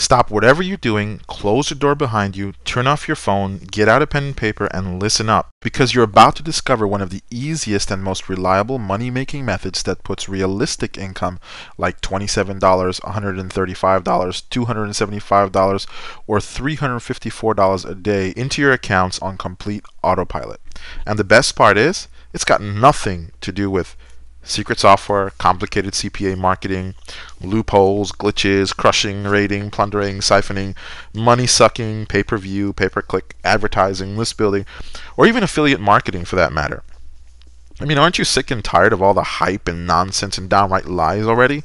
Stop whatever you're doing, close the door behind you, turn off your phone, get out a pen and paper, and listen up because you're about to discover one of the easiest and most reliable money making methods that puts realistic income like $27, $135, $275, or $354 a day into your accounts on complete autopilot. And the best part is, it's got nothing to do with secret software, complicated CPA marketing, loopholes, glitches, crushing, raiding, plundering, siphoning, money sucking, pay per view, pay per click, advertising, list building, or even affiliate marketing for that matter. I mean, aren't you sick and tired of all the hype and nonsense and downright lies already?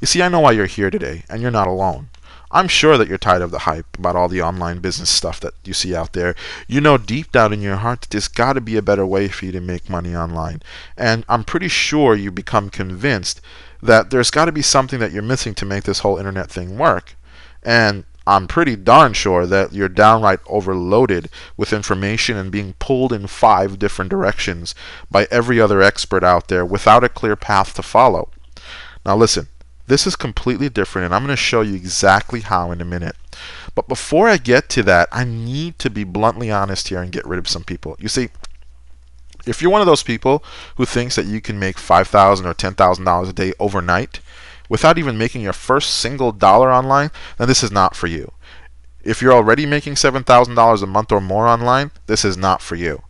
You see, I know why you're here today, and you're not alone. I'm sure that you're tired of the hype about all the online business stuff that you see out there. You know deep down in your heart that there's got to be a better way for you to make money online. And I'm pretty sure you become convinced that there's got to be something that you're missing to make this whole internet thing work. And I'm pretty darn sure that you're downright overloaded with information and being pulled in five different directions by every other expert out there without a clear path to follow. Now, listen, this is completely different, and I'm going to show you exactly how in a minute. But before I get to that, I need to be bluntly honest here and get rid of some people. You see, if you're one of those people who thinks that you can make $5,000 or $10,000 a day overnight without even making your first single dollar online, then this is not for you. If you're already making $7,000 a month or more online, this is not for you.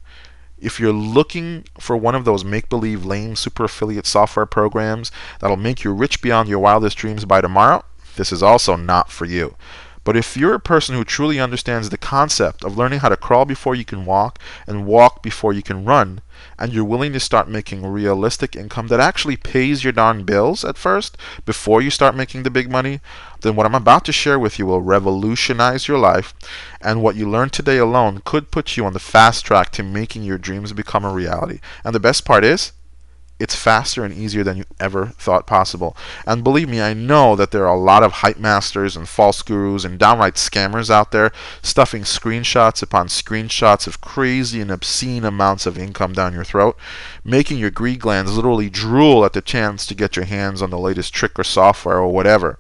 If you're looking for one of those make believe lame super affiliate software programs that'll make you rich beyond your wildest dreams by tomorrow, this is also not for you. But if you're a person who truly understands the concept of learning how to crawl before you can walk and walk before you can run, and you're willing to start making realistic income that actually pays your darn bills at first before you start making the big money, then what I'm about to share with you will revolutionize your life. And what you learn today alone could put you on the fast track to making your dreams become a reality. And the best part is, it's faster and easier than you ever thought possible. And believe me, I know that there are a lot of hype masters and false gurus and downright scammers out there stuffing screenshots upon screenshots of crazy and obscene amounts of income down your throat, making your greed glands literally drool at the chance to get your hands on the latest trick or software or whatever.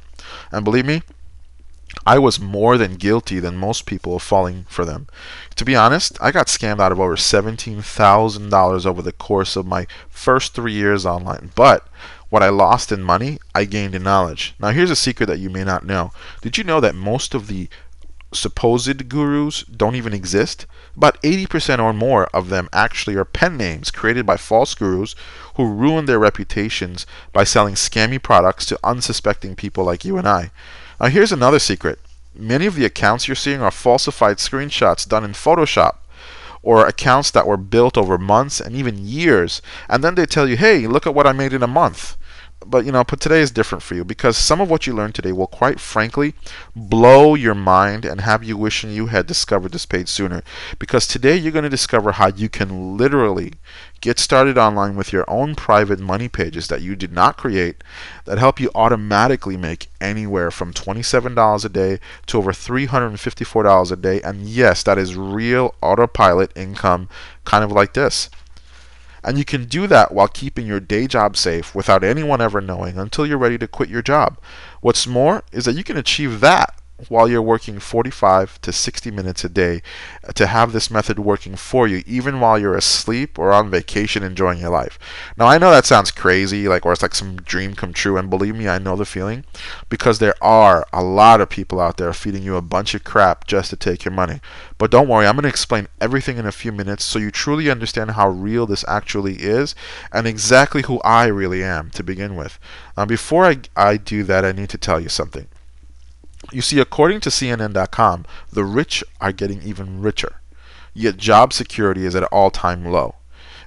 And believe me, I was more than guilty than most people of falling for them. To be honest, I got scammed out of over $17,000 over the course of my first three years online. But what I lost in money, I gained in knowledge. Now, here's a secret that you may not know. Did you know that most of the supposed gurus don't even exist? About 80% or more of them actually are pen names created by false gurus who ruin their reputations by selling scammy products to unsuspecting people like you and I. Now here's another secret. Many of the accounts you're seeing are falsified screenshots done in Photoshop or accounts that were built over months and even years. And then they tell you, hey, look at what I made in a month but you know, but today is different for you because some of what you learned today will quite frankly blow your mind and have you wishing you had discovered this page sooner. Because today you're going to discover how you can literally get started online with your own private money pages that you did not create that help you automatically make anywhere from $27 a day to over $354 a day. And yes, that is real autopilot income, kind of like this. And you can do that while keeping your day job safe without anyone ever knowing until you're ready to quit your job. What's more is that you can achieve that while you're working 45 to 60 minutes a day uh, to have this method working for you even while you're asleep or on vacation enjoying your life. Now I know that sounds crazy like or it's like some dream come true and believe me I know the feeling because there are a lot of people out there feeding you a bunch of crap just to take your money. But don't worry, I'm going to explain everything in a few minutes so you truly understand how real this actually is and exactly who I really am to begin with. Now before I, I do that I need to tell you something. You see, according to CNN.com, the rich are getting even richer, yet job security is at an all time low.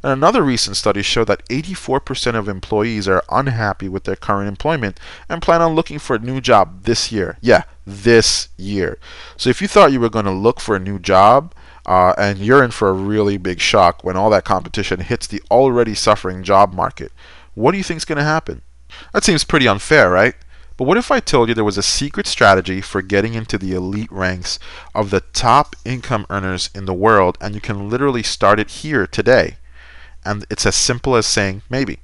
And another recent study showed that 84% of employees are unhappy with their current employment and plan on looking for a new job this year. Yeah, this year. So if you thought you were going to look for a new job, uh, and you're in for a really big shock when all that competition hits the already suffering job market, what do you think is going to happen? That seems pretty unfair, right? But what if I told you there was a secret strategy for getting into the elite ranks of the top income earners in the world and you can literally start it here today? And it's as simple as saying maybe.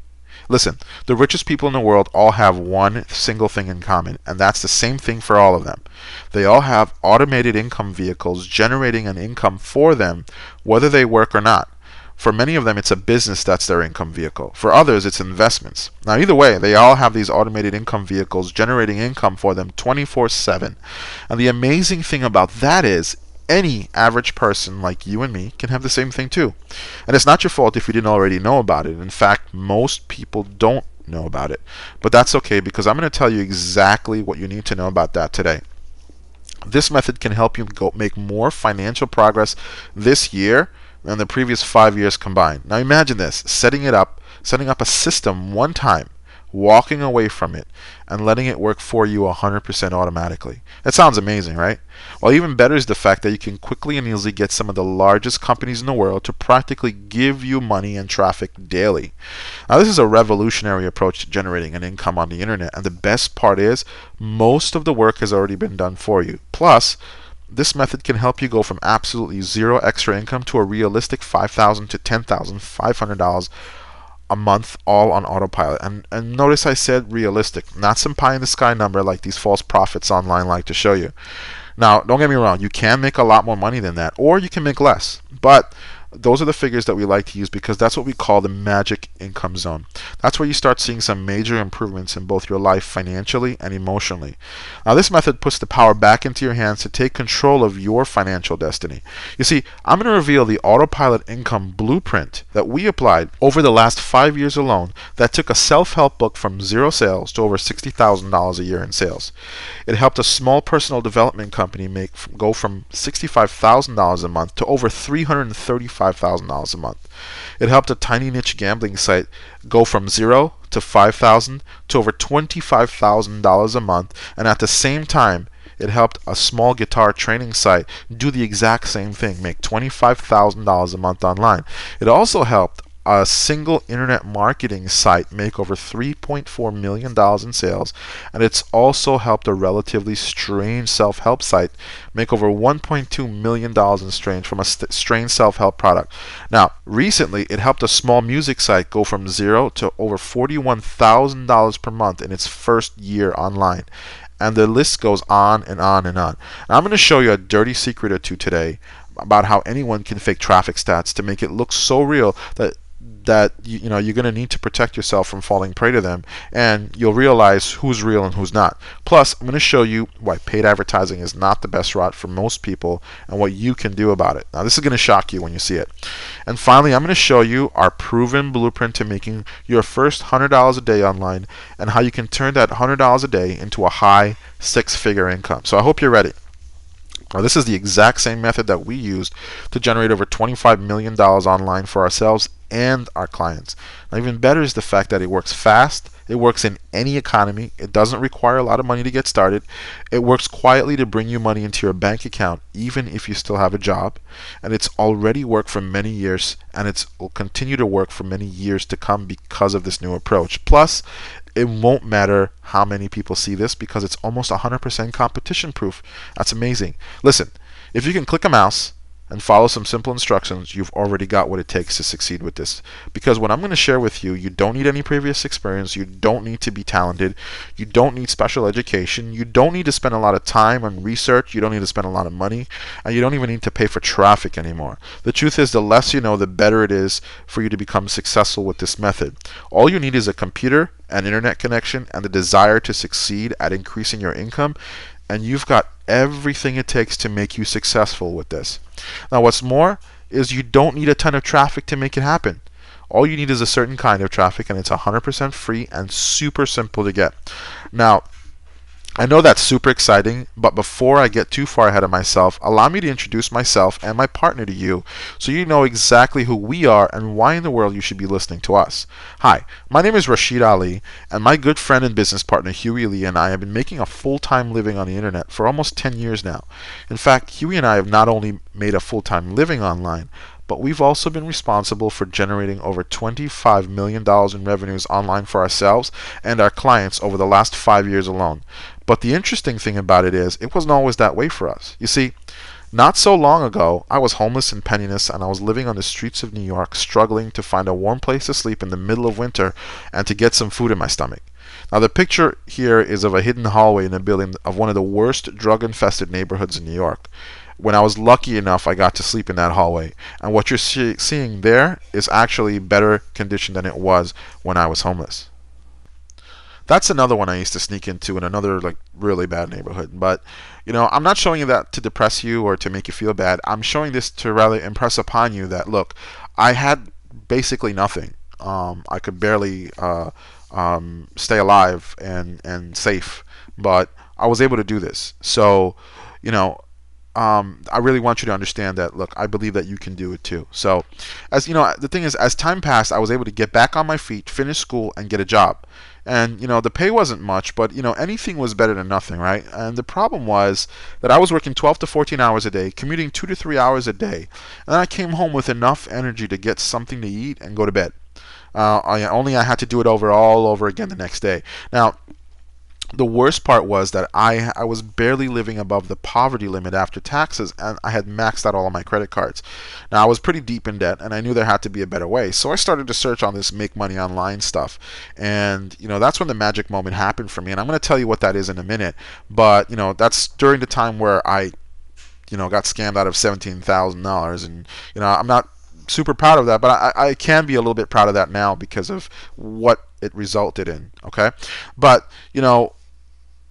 Listen, the richest people in the world all have one single thing in common, and that's the same thing for all of them. They all have automated income vehicles generating an income for them, whether they work or not. For many of them, it's a business that's their income vehicle. For others, it's investments. Now, either way, they all have these automated income vehicles generating income for them 24 7. And the amazing thing about that is, any average person like you and me can have the same thing too. And it's not your fault if you didn't already know about it. In fact, most people don't know about it. But that's okay because I'm going to tell you exactly what you need to know about that today. This method can help you go make more financial progress this year than the previous five years combined. Now imagine this setting it up, setting up a system one time walking away from it and letting it work for you 100% automatically. That sounds amazing, right? Well, even better is the fact that you can quickly and easily get some of the largest companies in the world to practically give you money and traffic daily. Now, this is a revolutionary approach to generating an income on the internet, and the best part is most of the work has already been done for you. Plus, this method can help you go from absolutely zero extra income to a realistic $5,000 to $10,500 a month all on autopilot. And, and notice I said realistic, not some pie in the sky number like these false prophets online like to show you. Now, don't get me wrong, you can make a lot more money than that, or you can make less. But those are the figures that we like to use because that's what we call the magic income zone. That's where you start seeing some major improvements in both your life financially and emotionally. Now, this method puts the power back into your hands to take control of your financial destiny. You see, I'm going to reveal the autopilot income blueprint that we applied over the last five years alone that took a self help book from zero sales to over $60,000 a year in sales. It helped a small personal development company make go from $65,000 a month to over 335 $5,000 a month. It helped a tiny niche gambling site go from zero to 5,000 to over $25,000 a month, and at the same time, it helped a small guitar training site do the exact same thing, make $25,000 a month online. It also helped a single internet marketing site make over $3.4 million in sales, and it's also helped a relatively strange self help site make over $1.2 million in strange from a st- strange self help product. Now, recently, it helped a small music site go from zero to over $41,000 per month in its first year online. And the list goes on and on and on. Now, I'm going to show you a dirty secret or two today about how anyone can fake traffic stats to make it look so real that that you, you know you're going to need to protect yourself from falling prey to them and you'll realize who's real and who's not. Plus i'm going to show you why paid advertising is not the best route for most people and what you can do about it. Now this is going to shock you when you see it. And finally i'm going to show you our proven blueprint to making your first $100 a day online and how you can turn that $100 a day into a high six figure income. So i hope you're ready now, this is the exact same method that we used to generate over $25 million online for ourselves and our clients. Now, even better is the fact that it works fast, it works in any economy, it doesn't require a lot of money to get started, it works quietly to bring you money into your bank account, even if you still have a job, and it's already worked for many years, and it will continue to work for many years to come because of this new approach. Plus, it won't matter how many people see this because it's almost 100% competition proof. That's amazing. Listen, if you can click a mouse and follow some simple instructions, you've already got what it takes to succeed with this. Because what I'm going to share with you, you don't need any previous experience, you don't need to be talented, you don't need special education, you don't need to spend a lot of time on research, you don't need to spend a lot of money, and you don't even need to pay for traffic anymore. The truth is, the less you know, the better it is for you to become successful with this method. All you need is a computer, an internet connection, and the desire to succeed at increasing your income, and you've got everything it takes to make you successful with this. Now, what's more is you don't need a ton of traffic to make it happen. All you need is a certain kind of traffic, and it's 100% free and super simple to get. Now, I know that's super exciting, but before I get too far ahead of myself, allow me to introduce myself and my partner to you so you know exactly who we are and why in the world you should be listening to us. Hi, my name is Rashid Ali, and my good friend and business partner Huey Lee and I have been making a full time living on the internet for almost 10 years now. In fact, Huey and I have not only made a full time living online, but we've also been responsible for generating over $25 million in revenues online for ourselves and our clients over the last five years alone. But the interesting thing about it is, it wasn't always that way for us. You see, Not so long ago, I was homeless and penniless, and I was living on the streets of New York, struggling to find a warm place to sleep in the middle of winter and to get some food in my stomach. Now, the picture here is of a hidden hallway in a building of one of the worst drug infested neighborhoods in New York. When I was lucky enough, I got to sleep in that hallway. And what you're see- seeing there is actually better condition than it was when I was homeless. That's another one I used to sneak into in another like really bad neighborhood. But you know, I'm not showing you that to depress you or to make you feel bad. I'm showing this to rather impress upon you that look, I had basically nothing. Um, I could barely uh, um, stay alive and and safe, but I was able to do this. So, you know, um, I really want you to understand that. Look, I believe that you can do it too. So, as you know, the thing is, as time passed, I was able to get back on my feet, finish school, and get a job and you know the pay wasn't much but you know anything was better than nothing right and the problem was that i was working 12 to 14 hours a day commuting 2 to 3 hours a day and i came home with enough energy to get something to eat and go to bed uh, I, only i had to do it over all over again the next day now the worst part was that I I was barely living above the poverty limit after taxes and I had maxed out all of my credit cards. Now I was pretty deep in debt and I knew there had to be a better way. So I started to search on this make money online stuff. And you know, that's when the magic moment happened for me and I'm going to tell you what that is in a minute. But, you know, that's during the time where I you know, got scammed out of $17,000 and you know, I'm not super proud of that, but I, I can be a little bit proud of that now because of what it resulted in. Okay, but you know,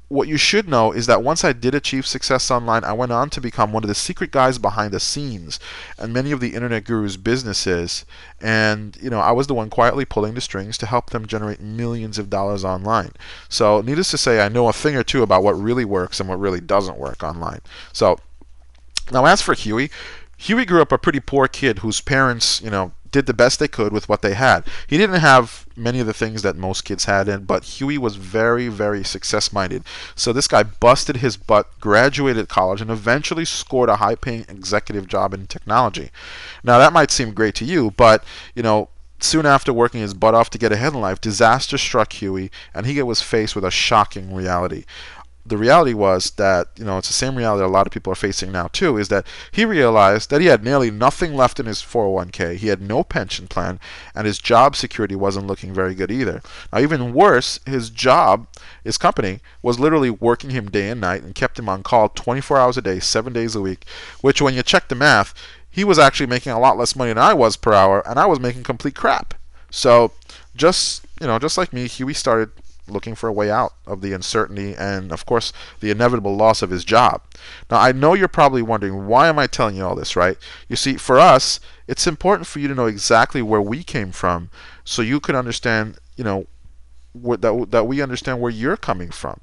what you should know is that once I did achieve success online, I went on to become one of the secret guys behind the scenes and many of the internet gurus' businesses. And, you know, I was the one quietly pulling the strings to help them generate millions of dollars online. So, needless to say, I know a thing or two about what really works and what really doesn't work online. So, now as for Huey, Huey grew up a pretty poor kid whose parents, you know, did the best they could with what they had. He didn't have many of the things that most kids had, but Huey was very, very success minded. So this guy busted his butt, graduated college, and eventually scored a high paying executive job in technology. Now, that might seem great to you, but, you know, Soon after working his butt off to get ahead in life, disaster struck Huey, and he was faced with a shocking reality the reality was that you know it's the same reality a lot of people are facing now too is that he realized that he had nearly nothing left in his 401k he had no pension plan and his job security wasn't looking very good either. Now even worse his job his company was literally working him day and night and kept him on call 24 hours a day 7 days a week which when you check the math he was actually making a lot less money than I was per hour and I was making complete crap. So just you know just like me Huey started looking for a way out of the uncertainty and, of course, the inevitable loss of his job. Now, I know you're probably wondering, why am I telling you all this, right? You see, for us, it's important for you to know exactly where we came from so you can understand, you know, that, that we understand where you're coming from.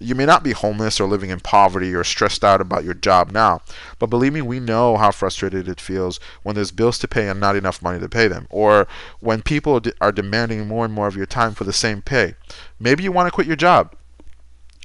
You may not be homeless or living in poverty or stressed out about your job now, but believe me, we know how frustrated it feels when there's bills to pay and not enough money to pay them, or when people are demanding more and more of your time for the same pay. Maybe you want to quit your job.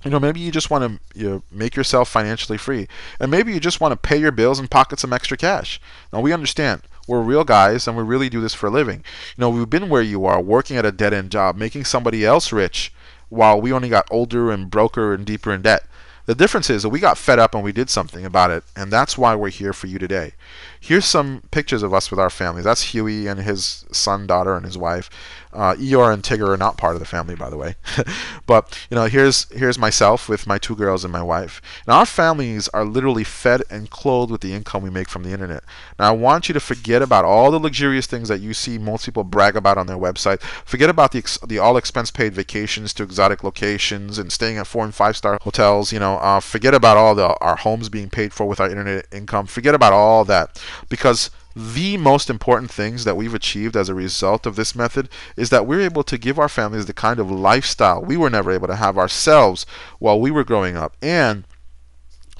You know, maybe you just want to you know, make yourself financially free, and maybe you just want to pay your bills and pocket some extra cash. Now, we understand we're real guys and we really do this for a living. You know, we've been where you are, working at a dead end job, making somebody else rich while we only got older and broker and deeper in debt. The difference is that we got fed up and we did something about it, and that's why we're here for you today. Here's some pictures of us with our families. That's Huey and his son, daughter, and his wife. Uh, Eeyore and Tigger are not part of the family, by the way. but you know, here's here's myself with my two girls and my wife. Now our families are literally fed and clothed with the income we make from the internet. Now I want you to forget about all the luxurious things that you see most people brag about on their website. Forget about the the all expense paid vacations to exotic locations and staying at four and five star hotels. You know, uh, forget about all the our homes being paid for with our internet income. Forget about all that. Because the most important things that we've achieved as a result of this method is that we're able to give our families the kind of lifestyle we were never able to have ourselves while we were growing up. And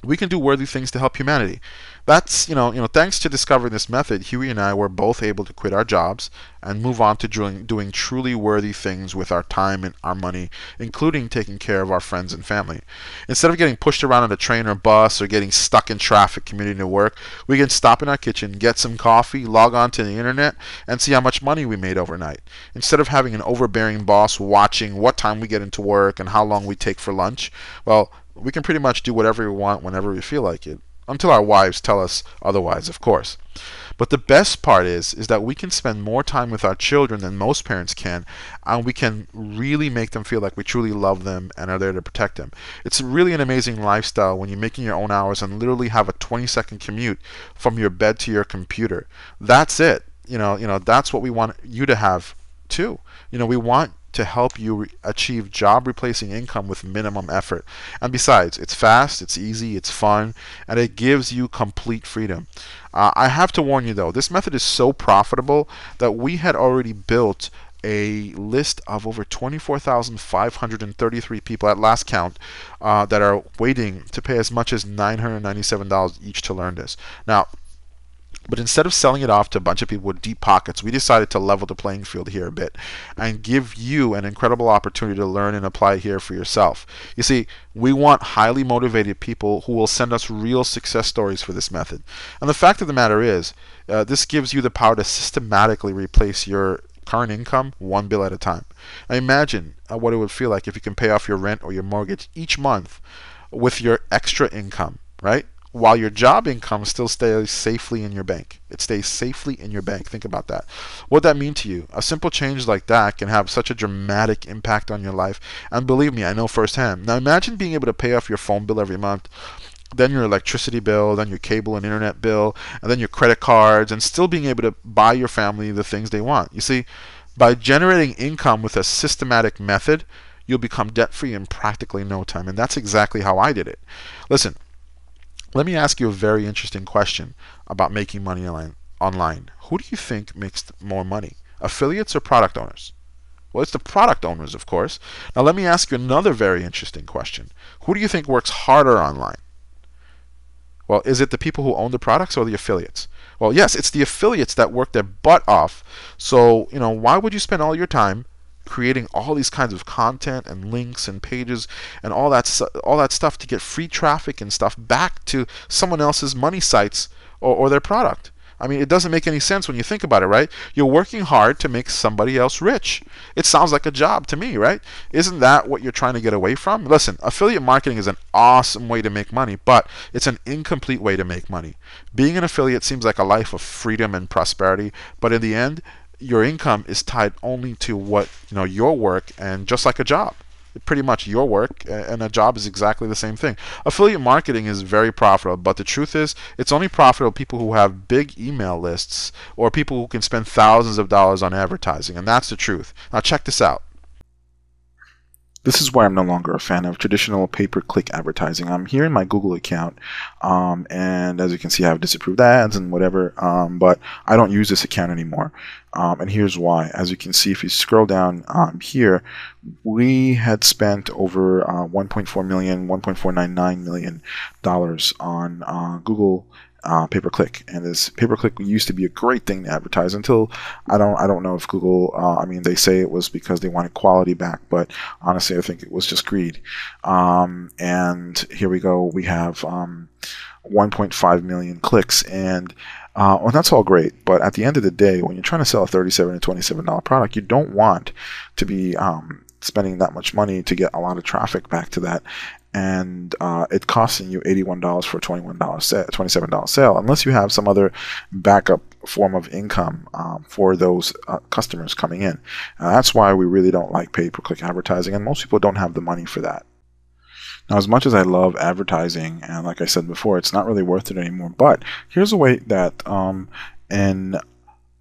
we can do worthy things to help humanity that's you know you know thanks to discovering this method huey and i were both able to quit our jobs and move on to doing, doing truly worthy things with our time and our money including taking care of our friends and family. Instead of getting pushed around on a train or bus or getting stuck in traffic commuting to work we can stop in our kitchen get some coffee log on to the internet and see how much money we made overnight. Instead of having an overbearing boss watching what time we get into work and how long we take for lunch well we can pretty much do whatever we want whenever we feel like it until our wives tell us otherwise, of course. But the best part is is that we can spend more time with our children than most parents can, and we can really make them feel like we truly love them and are there to protect them. It's really an amazing lifestyle when you're making your own hours and literally have a 20 second commute from your bed to your computer. That's it. You know, you know, that's what we want you to have too. You know, we want to help you re- achieve job replacing income with minimum effort. And besides, it's fast, it's easy, it's fun, and it gives you complete freedom. Uh, I have to warn you though, this method is so profitable that we had already built a list of over 24,533 people at last count uh, that are waiting to pay as much as $997 each to learn this. Now, but instead of selling it off to a bunch of people with deep pockets, we decided to level the playing field here a bit and give you an incredible opportunity to learn and apply here for yourself. You see, we want highly motivated people who will send us real success stories for this method. And the fact of the matter is, uh, this gives you the power to systematically replace your current income one bill at a time. Now imagine uh, what it would feel like if you can pay off your rent or your mortgage each month with your extra income, right? While your job income still stays safely in your bank. It stays safely in your bank. Think about that. What that mean to you? A simple change like that can have such a dramatic impact on your life. And believe me, I know firsthand. Now imagine being able to pay off your phone bill every month, then your electricity bill, then your cable and internet bill, and then your credit cards, and still being able to buy your family the things they want. You see, by generating income with a systematic method, you'll become debt free in practically no time. And that's exactly how I did it. Listen, let me ask you a very interesting question about making money online. Who do you think makes more money, affiliates or product owners? Well, it's the product owners, of course. Now, let me ask you another very interesting question. Who do you think works harder online? Well, is it the people who own the products or the affiliates? Well, yes, it's the affiliates that work their butt off. So, you know, why would you spend all your time creating all these kinds of content and links and pages and all that all that stuff to get free traffic and stuff back to someone else's money sites or, or their product. I mean, it doesn't make any sense when you think about it, right? You're working hard to make somebody else rich. It sounds like a job to me, right? Isn't that what you're trying to get away from? Listen, affiliate marketing is an awesome way to make money, but it's an incomplete way to make money. Being an affiliate seems like a life of freedom and prosperity, but in the end, your income is tied only to what you know your work and just like a job. Pretty much your work and a job is exactly the same thing. Affiliate marketing is very profitable but the truth is it's only profitable people who have big email lists or people who can spend thousands of dollars on advertising and that's the truth. Now check this out this is why I'm no longer a fan of traditional pay-per-click advertising. I'm here in my Google account, um, and as you can see, I have disapproved ads and whatever, um, but I don't use this account anymore. Um, and here's why. As you can see, if you scroll down um, here, we had spent over uh, 1.4 million, 1.499 million dollars on uh, Google uh, pay per click, and this pay per click used to be a great thing to advertise until I don't I don't know if Google uh, I mean they say it was because they wanted quality back, but honestly I think it was just greed. Um, and here we go, we have um, 1.5 million clicks, and uh, well, that's all great, but at the end of the day, when you're trying to sell a 37 and 27 dollar product, you don't want to be um, spending that much money to get a lot of traffic back to that and uh, it costing you $81 for a $21 $27 sale unless you have some other backup form of income um, for those uh, customers coming in. Uh, that's why we really don't like pay-per-click advertising and most people don't have the money for that. Now, as much as I love advertising, and like I said before, it's not really worth it anymore, but here's a way that um, an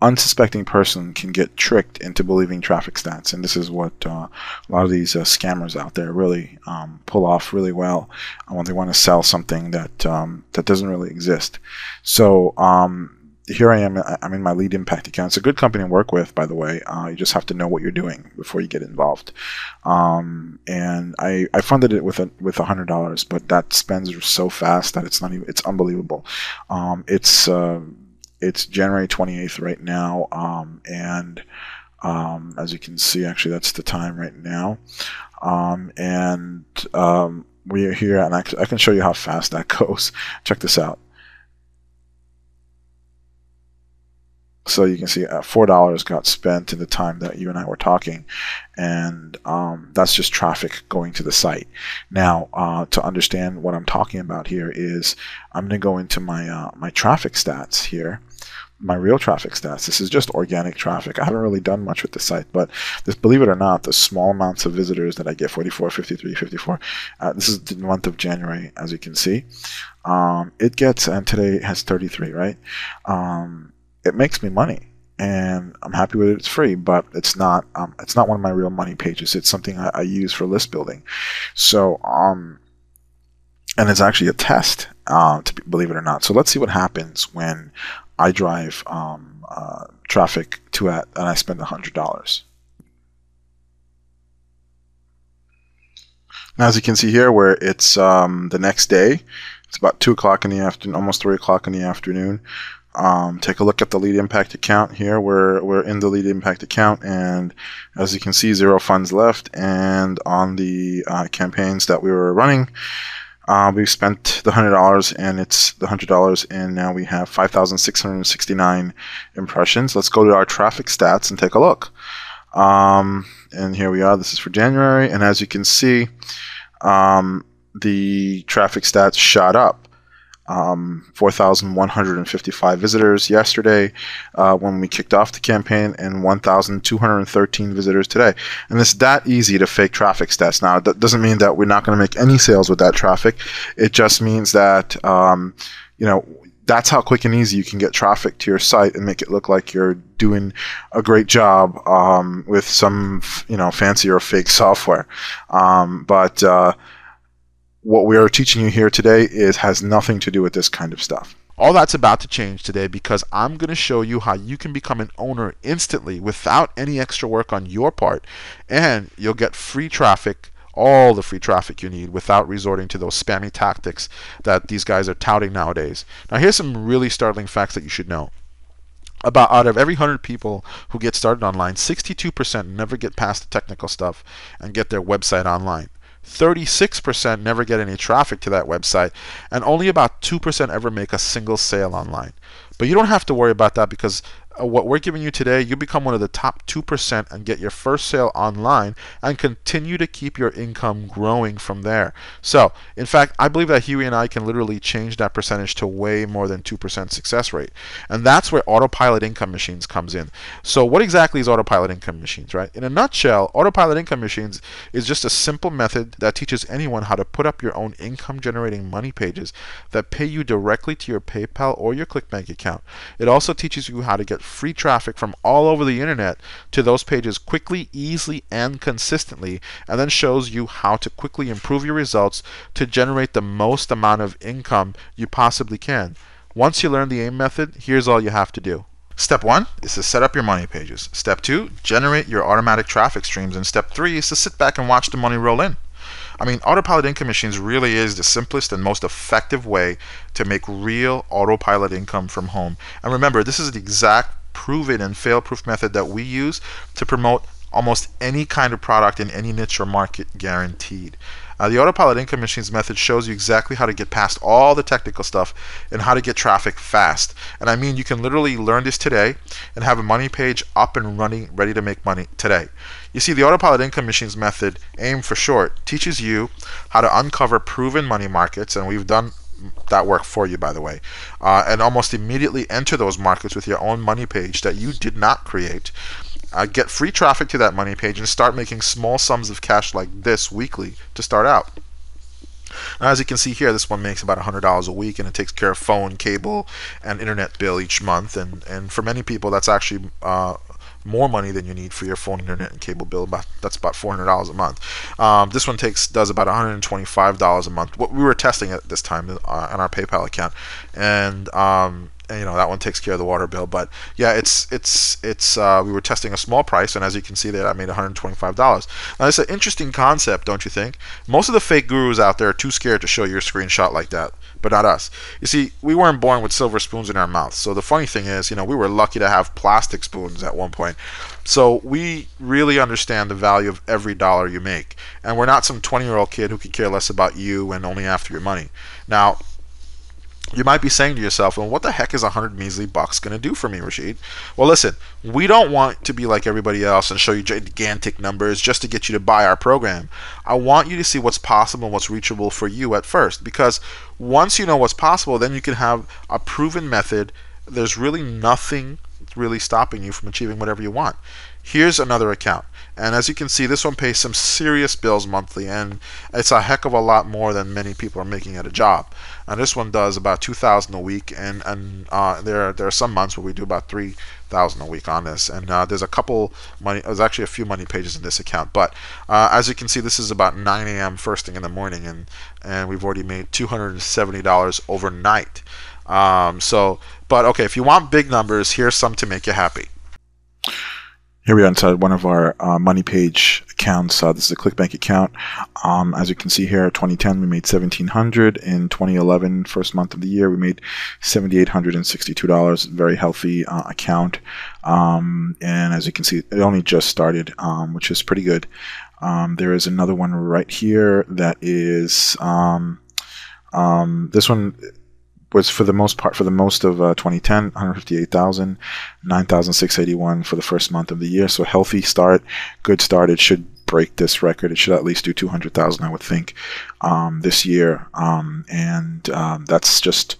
unsuspecting person can get tricked into believing traffic stats, and this is what uh, a lot of these uh, scammers out there really um, pull off really well when they want to sell something that um, that doesn't really exist. So um, here I am. I'm in my lead impact account. It's a good company to work with, by the way. Uh, you just have to know what you're doing before you get involved. Um, and I, I funded it with a with a hundred dollars, but that spends so fast that it's not even it's unbelievable. Um, it's uh, it's January 28th right now, um, and um, as you can see, actually that's the time right now, um, and um, we are here, and I, I can show you how fast that goes. Check this out. So you can see uh, four dollars got spent in the time that you and I were talking, and um, that's just traffic going to the site. Now, uh, to understand what I'm talking about here is I'm going to go into my uh, my traffic stats here, my real traffic stats. This is just organic traffic. I haven't really done much with the site, but this, believe it or not, the small amounts of visitors that I get 44, 53, 54. Uh, this is the month of January, as you can see. Um, it gets, and today it has 33, right? Um, it makes me money. And I'm happy with it. It's free, but it's not. Um, it's not one of my real money pages. It's something I, I use for list building. So, um, and it's actually a test, uh, to be, believe it or not. So let's see what happens when I drive um, uh, traffic to at and I spend hundred dollars. Now, as you can see here, where it's um, the next day, it's about two o'clock in the afternoon, almost three o'clock in the afternoon. Um, take a look at the lead impact account here. We're we're in the lead impact account, and as you can see, zero funds left. And on the uh, campaigns that we were running, uh, we've spent the hundred dollars, and it's the hundred dollars, and now we have five thousand six hundred sixty-nine impressions. Let's go to our traffic stats and take a look. Um, and here we are. This is for January, and as you can see, um, the traffic stats shot up um, 4,155 visitors yesterday uh, when we kicked off the campaign, and 1,213 visitors today. And it's that easy to fake traffic stats. Now, that doesn't mean that we're not going to make any sales with that traffic. It just means that, um, you know, that's how quick and easy you can get traffic to your site and make it look like you're doing a great job um, with some, you know, fancy or fake software. Um, but uh, what we are teaching you here today is has nothing to do with this kind of stuff. All that's about to change today because I'm going to show you how you can become an owner instantly without any extra work on your part and you'll get free traffic all the free traffic you need without resorting to those spammy tactics that these guys are touting nowadays. Now here's some really startling facts that you should know. About out of every 100 people who get started online, 62% never get past the technical stuff and get their website online. 36% never get any traffic to that website, and only about 2% ever make a single sale online. But you don't have to worry about that because Uh, what we're giving you today, you become one of the top 2% and get your first sale online and continue to keep your income growing from there. So, in fact, I believe that Huey and I can literally change that percentage to way more than 2% success rate. And that's where autopilot income machines comes in. So, what exactly is autopilot income machines, right? In a nutshell, autopilot income machines is just a simple method that teaches anyone how to put up your own income generating money pages that pay you directly to your PayPal or your ClickBank account. It also teaches you how to get free traffic from all over the internet to those pages quickly, easily, and consistently, and then shows you how to quickly improve your results to generate the most amount of income you possibly can. Once you learn the AIM method, here's all you have to do. Step one is to set up your money pages. Step two, generate your automatic traffic streams. And step three is to sit back and watch the money roll in. I mean, autopilot income machines really is the simplest and most effective way to make real autopilot income from home. And remember, this is the exact proven and fail proof method that we use to promote almost any kind of product in any niche or market guaranteed. Uh, the autopilot income machines method shows you exactly how to get past all the technical stuff and how to get traffic fast. And I mean, you can literally learn this today and have a money page up and running, ready to make money today. You see, the autopilot income machines method, AIM for short, teaches you how to uncover proven money markets, and we've done that work for you, by the way, uh, and almost immediately enter those markets with your own money page that you did not create. Uh, get free traffic to that money page and start making small sums of cash like this weekly to start out. Now, as you can see here, this one makes about $100 a week, and it takes care of phone, cable, and internet bill each month. And, and for many people, that's actually uh, more money than you need for your phone, internet, and cable bill. About that's about four hundred dollars a month. Um, this one takes does about one hundred twenty five dollars a month. What we were testing at this time uh, on our PayPal account, and um, you know that one takes care of the water bill but yeah it's it's it's uh, we were testing a small price and as you can see there I made $125 now it's an interesting concept don't you think? Most of the fake gurus out there are too scared to show your screenshot like that but not us. You see we weren't born with silver spoons in our mouths so the funny thing is you know we were lucky to have plastic spoons at one point. So we really understand the value of every dollar you make and we're not some 20 year old kid who could care less about you and only after your money. Now you might be saying to yourself, well, what the heck is 100 measly bucks going to do for me, Rashid? Well, listen, we don't want to be like everybody else and show you gigantic numbers just to get you to buy our program. I want you to see what's possible and what's reachable for you at first because once you know what's possible, then you can have a proven method. There's really nothing really stopping you from achieving whatever you want. Here's another account. And as you can see, this one pays some serious bills monthly, and it's a heck of a lot more than many people are making at a job. And this one does about 2,000 a week, and and uh, there there are some months where we do about 3,000 a week on this. And uh, there's a couple money. There's actually a few money pages in this account, but uh, as you can see, this is about 9 a.m. first thing in the morning, and and we've already made $270 overnight. Um, so, but okay, if you want big numbers, here's some to make you happy. Here we are inside one of our uh, money page accounts. Uh, this is a ClickBank account. Um, as you can see here, 2010 we made 1700. In 2011, first month of the year, we made $7,862. Very healthy uh, account. Um, and as you can see, it only just started, um, which is pretty good. Um, there is another one right here that is um, um, this one was for the most part for the most of uh, 2010 158,000 9,681 for the first month of the year. So healthy start good start. It should break this record. It should at least do 200,000 I would think um, this year. Um, and um, that's just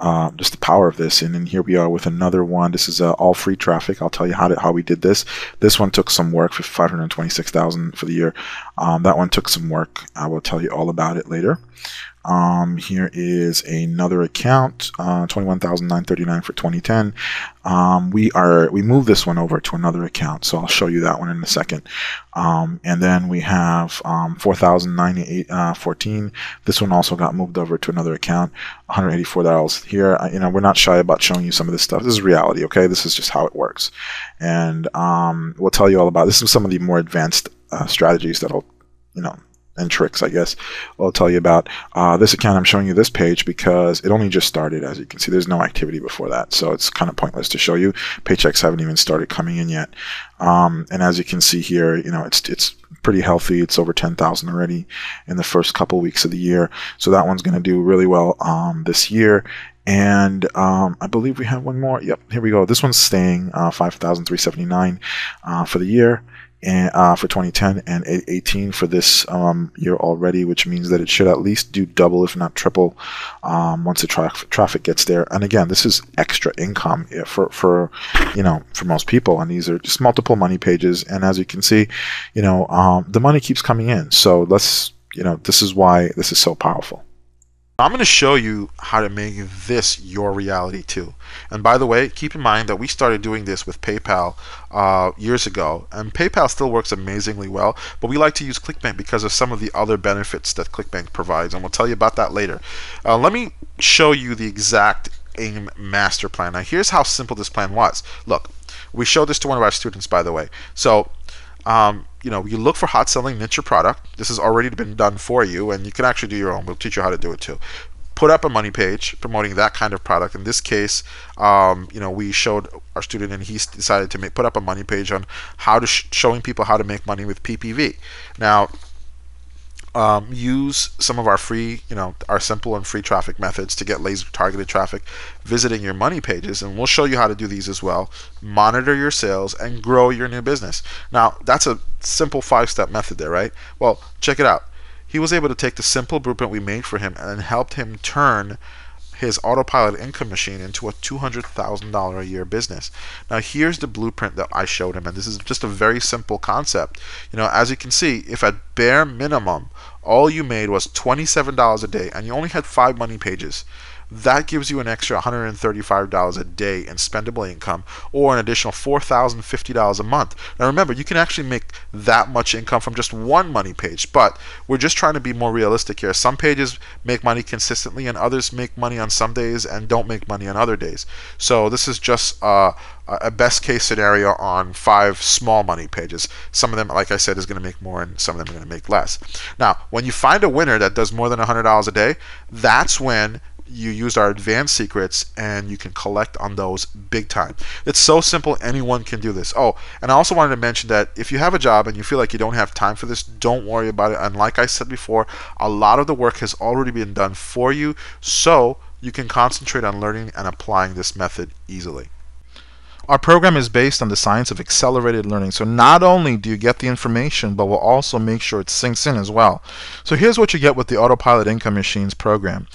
uh, just the power of this. And then here we are with another one. This is uh, all free traffic. I'll tell you how to, how we did this. This one took some work for 526,000 for the year. Um, that one took some work. I will tell you all about it later um, here is another account, uh, 21,939 for 2010. Um, we are we moved this one over to another account, so I'll show you that one in a second. Um, and then we have um, 4,914. Uh, this one also got moved over to another account, $184 here. I, you know, we're not shy about showing you some of this stuff. This is reality, okay? This is just how it works, and um, we'll tell you all about this. Is some of the more advanced uh, strategies that'll you know and tricks, I guess, I'll tell you about. Uh, this account, I'm showing you this page because it only just started. As you can see, there's no activity before that, so it's kind of pointless to show you. Paychecks haven't even started coming in yet. Um, and as you can see here, you know, it's it's pretty healthy. It's over 10,000 already in the first couple weeks of the year. So that one's going to do really well um, this year. And um, I believe we have one more. Yep, here we go. This one's staying uh, 5,379 uh, for the year and, uh, for 2010 and 18 for this um, year already, which means that it should at least do double, if not triple, um, once the tra- traffic gets there. And again, this is extra income for for you know for most people, and these are just multiple money pages. And as you can see, you know um, the money keeps coming in. So let's you know this is why this is so powerful. I'm going to show you how to make this your reality too. And by the way, keep in mind that we started doing this with PayPal uh, years ago, and PayPal still works amazingly well, but we like to use ClickBank because of some of the other benefits that ClickBank provides, and we'll tell you about that later. Uh, let me show you the exact AIM master plan. Now, here's how simple this plan was. Look, we showed this to one of our students, by the way. So, um, you know, you look for hot selling niche product. This has already been done for you, and you can actually do your own. We'll teach you how to do it too. Put up a money page promoting that kind of product. In this case, um, you know, we showed our student, and he decided to make, put up a money page on how to sh showing people how to make money with PPV. Now, um, use some of our free, you know, our simple and free traffic methods to get laser targeted traffic visiting your money pages. And we'll show you how to do these as well. Monitor your sales and grow your new business. Now, that's a simple five step method there, right? Well, check it out. He was able to take the simple blueprint we made for him and helped him turn his autopilot income machine into a $200,000 a year business. Now here's the blueprint that I showed him and this is just a very simple concept. You know, as you can see, if at bare minimum all you made was $27 a day and you only had 5 money pages, that gives you an extra $135 a day in spendable income or an additional $4,050 a month. Now remember, you can actually make that much income from just one money page, but we're just trying to be more realistic here. Some pages make money consistently and others make money on some days and don't make money on other days. So this is just uh, a best case scenario on five small money pages. Some of them, like I said, is going to make more and some of them are going to make less. Now, when you find a winner that does more than $100 a day, that's when you use our advanced secrets and you can collect on those big time. It's so simple, anyone can do this. Oh, and I also wanted to mention that if you have a job and you feel like you don't have time for this, don't worry about it. And like I said before, a lot of the work has already been done for you. So you can concentrate on learning and applying this method easily. Our program is based on the science of accelerated learning. So not only do you get the information, but we'll also make sure it sinks in as well. So here's what you get with the Autopilot Income Machines program.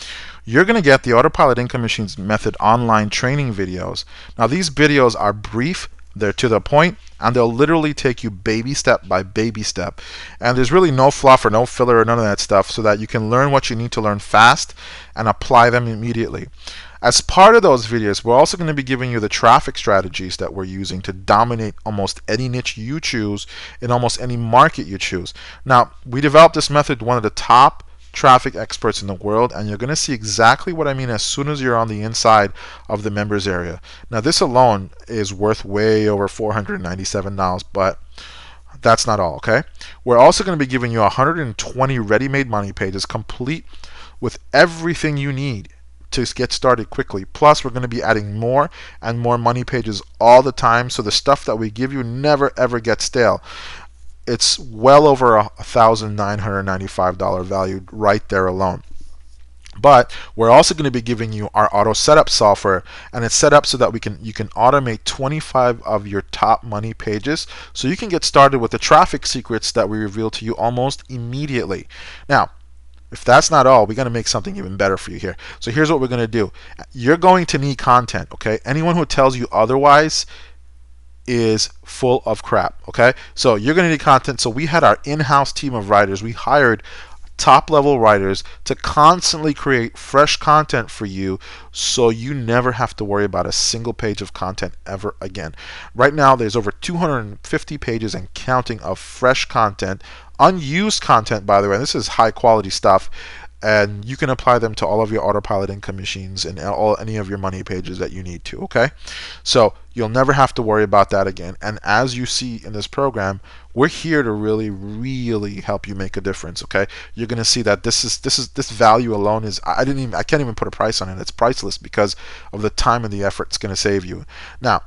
You're going to get the Autopilot Income Machines method online training videos. Now these videos are brief, they're to the point, and they'll literally take you baby step by baby step. And there's really no fluff or no filler or none of that stuff so that you can learn what you need to learn fast and apply them immediately. As part of those videos, we're also going to be giving you the traffic strategies that we're using to dominate almost any niche you choose in almost any market you choose. Now, we developed this method one of the top traffic experts in the world and you're going to see exactly what I mean as soon as you're on the inside of the members area. Now this alone is worth way over $497 but that's not all okay we're also going to be giving you 120 ready-made money pages complete with everything you need to get started quickly. Plus, we're going to be adding more and more money pages all the time, so the stuff that we give you never ever gets stale. It's well over a $1,995 value right there alone. But we're also going to be giving you our auto setup software and it's set up so that we can you can automate 25 of your top money pages so you can get started with the traffic secrets that we reveal to you almost immediately. Now, if that's not all, we're going to make something even better for you here. So here's what we're going to do. You're going to need content, okay? Anyone who tells you otherwise is full of crap, okay? So you're going to need content. So we had our in-house team of writers. We hired top level writers to constantly create fresh content for you so you never have to worry about a single page of content ever again. Right now there's over 250 pages and counting of fresh content unused content, by the way. This is high quality stuff, and you can apply them to all of your autopilot income machines and all any of your money pages that you need to. Okay, so you'll never have to worry about that again. And as you see in this program, we're here to really, really help you make a difference. Okay, you're gonna see that this is this is this value alone is I didn't even I can't even put a price on it. It's priceless because of the time and the effort it's gonna save you. Now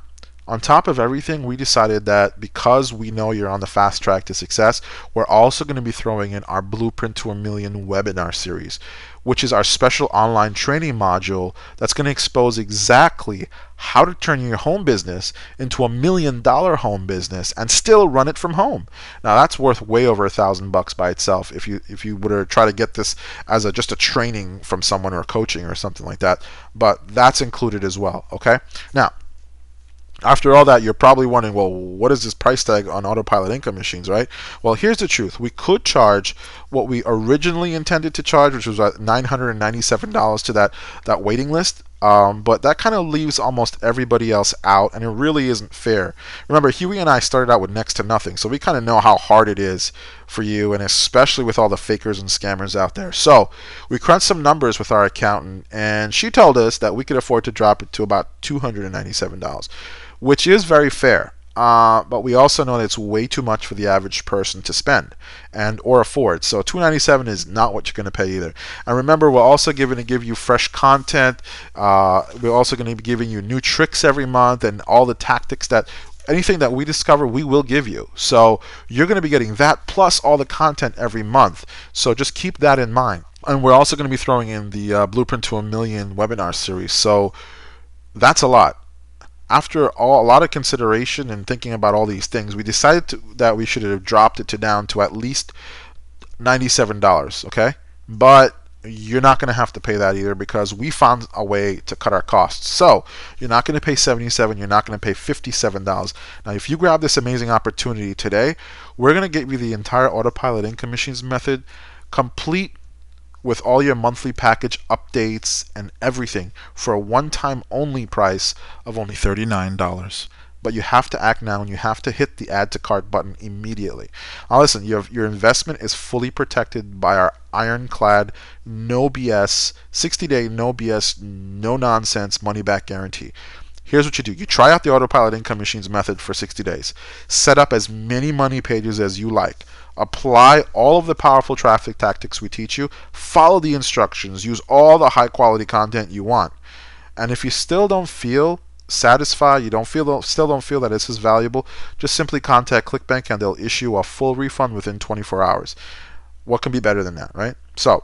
on top of everything, we decided that because we know you're on the fast track to success, we're also going to be throwing in our Blueprint to a Million webinar series, which is our special online training module that's going to expose exactly how to turn your home business into a million dollar home business and still run it from home. Now that's worth way over a thousand bucks by itself if you if you were to try to get this as a just a training from someone or coaching or something like that. But that's included as well. Okay. Now after all that, you're probably wondering, well, what is this price tag on autopilot income machines, right? Well, here's the truth. We could charge what we originally intended to charge, which was $997 to that, that waiting list. Um, but that kind of leaves almost everybody else out, and it really isn't fair. Remember, Huey and I started out with next to nothing, so we kind of know how hard it is for you, and especially with all the fakers and scammers out there. So we crunched some numbers with our accountant, and she told us that we could afford to drop it to about $297 which is very fair. Uh, but we also know that it's way too much for the average person to spend and or afford. So 297 is not what you're going to pay either. And remember, we're also going to give you fresh content. Uh, we're also going to be giving you new tricks every month and all the tactics that anything that we discover, we will give you. So you're going to be getting that plus all the content every month. So just keep that in mind. And we're also going to be throwing in the uh, Blueprint to a Million webinar series. So that's a lot after all, a lot of consideration and thinking about all these things, we decided to, that we should have dropped it to down to at least $97, okay? But you're not going to have to pay that either because we found a way to cut our costs. So you're not going to pay 77, you're not going to pay $57. Now, if you grab this amazing opportunity today, we're going to give you the entire autopilot income machines method complete with all your monthly package updates and everything for a one-time only price of only $39 but you have to act now and you have to hit the add to cart button immediately. Now listen, your, your investment is fully protected by our ironclad, no BS, 60 day, no BS, no nonsense money back guarantee. Here's what you do. You try out the autopilot income machines method for 60 days. Set up as many money pages as you like. Apply all of the powerful traffic tactics we teach you. Follow the instructions. Use all the high quality content you want. And if you still don't feel satisfied, you don't feel still don't feel that this is valuable, just simply contact ClickBank and they'll issue a full refund within 24 hours. What can be better than that, right? So,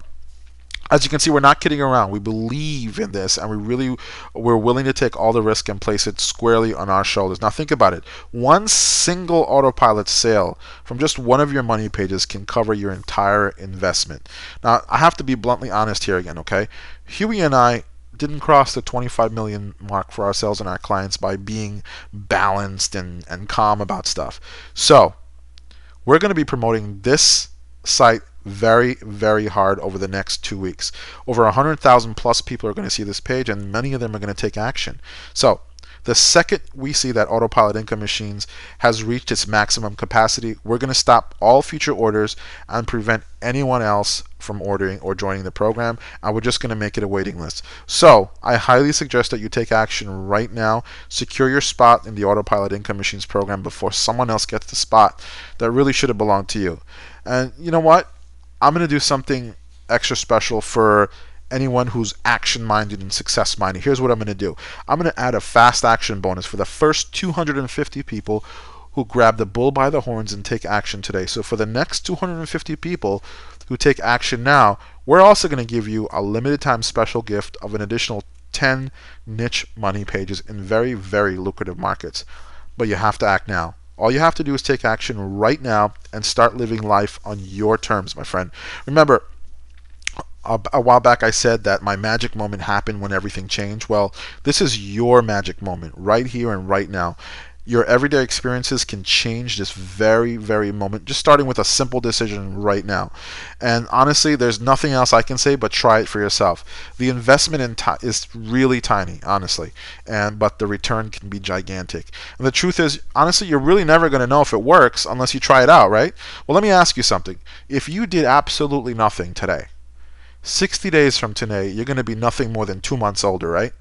as you can see, we're not kidding around. We believe in this, and we really we're willing to take all the risk and place it squarely on our shoulders. Now think about it. One single autopilot sale from just one of your money pages can cover your entire investment. Now I have to be bluntly honest here again, okay? Huey and I didn't cross the 25 million mark for ourselves and our clients by being balanced and, and calm about stuff. So we're going to be promoting this site very, very hard over the next two weeks. Over 100,000 plus people are going to see this page, and many of them are going to take action. So, the second we see that Autopilot Income Machines has reached its maximum capacity, we're going to stop all future orders and prevent anyone else from ordering or joining the program, and we're just going to make it a waiting list. So, I highly suggest that you take action right now. Secure your spot in the Autopilot Income Machines program before someone else gets the spot that really should have belonged to you. And you know what? I'm going to do something extra special for anyone who's action minded and success minded. Here's what I'm going to do I'm going to add a fast action bonus for the first 250 people who grab the bull by the horns and take action today. So for the next 250 people who take action now, we're also going to give you a limited time special gift of an additional 10 niche money pages in very, very lucrative markets. But you have to act now. All you have to do is take action right now and start living life on your terms, my friend. Remember, a, while back I said that my magic moment happened when everything changed. Well, this is your magic moment right here and right now your everyday experiences can change this very, very moment, just starting with a simple decision right now. And honestly, there's nothing else I can say but try it for yourself. The investment in t- is really tiny, honestly, and but the return can be gigantic. And the truth is, honestly, you're really never going to know if it works unless you try it out, right? Well, let me ask you something. If you did absolutely nothing today, 60 days from today, you're going to be nothing more than two months older, right?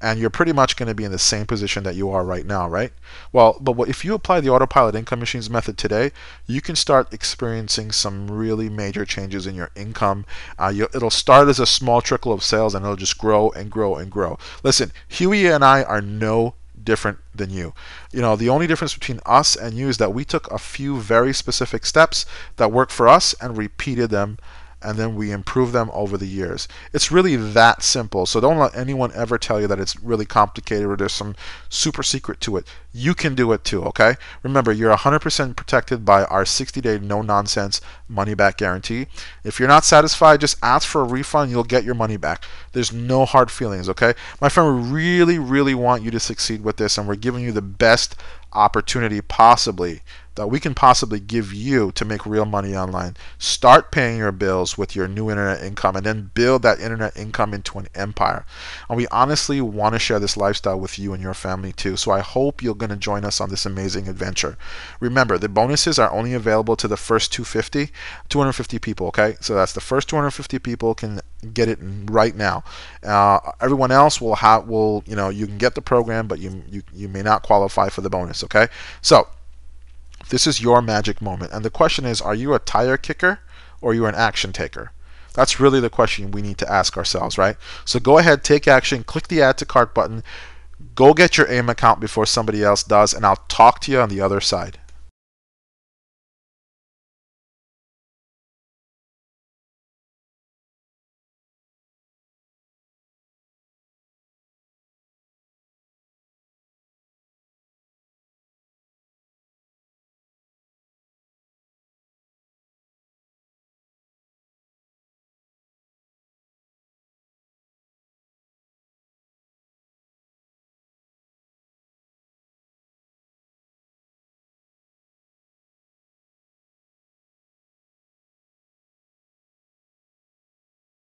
And you're pretty much going to be in the same position that you are right now, right? Well, but what, if you apply the autopilot income machines method today, you can start experiencing some really major changes in your income. Uh, you, it'll start as a small trickle of sales and it'll just grow and grow and grow. Listen, Huey and I are no different than you. You know, the only difference between us and you is that we took a few very specific steps that worked for us and repeated them and then we improve them over the years. It's really that simple. So don't let anyone ever tell you that it's really complicated or there's some super secret to it. You can do it too, okay? Remember, you're 100% protected by our 60 day no nonsense money back guarantee. If you're not satisfied, just ask for a refund, you'll get your money back. There's no hard feelings, okay? My friend, we really, really want you to succeed with this, and we're giving you the best opportunity possibly that we can possibly give you to make real money online. Start paying your bills with your new internet income and then build that internet income into an empire. And we honestly want to share this lifestyle with you and your family too. So I hope you're going to join us on this amazing adventure. Remember, the bonuses are only available to the first 250, 250 people, okay? So that's the first 250 people can get it right now. Uh, everyone else will have will, you know, you can get the program but you you you may not qualify for the bonus, okay? So, this is your magic moment. And the question is are you a tire kicker or are you an action taker? That's really the question we need to ask ourselves, right? So go ahead, take action, click the add to cart button, go get your AIM account before somebody else does, and I'll talk to you on the other side.